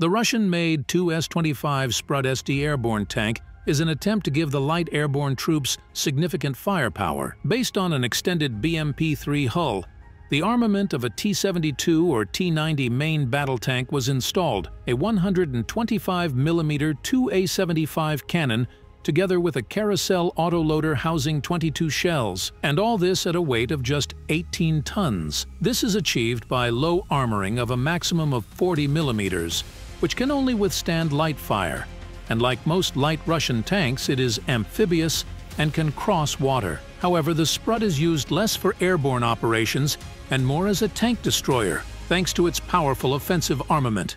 The Russian-made 2S25 Sprut SD airborne tank is an attempt to give the light airborne troops significant firepower. Based on an extended BMP-3 hull, the armament of a T-72 or T-90 main battle tank was installed, a 125mm 2A-75 cannon together with a carousel autoloader housing 22 shells, and all this at a weight of just 18 tons. This is achieved by low armoring of a maximum of 40 millimeters, which can only withstand light fire, and like most light Russian tanks, it is amphibious and can cross water. However, the Sprut is used less for airborne operations and more as a tank destroyer, thanks to its powerful offensive armament.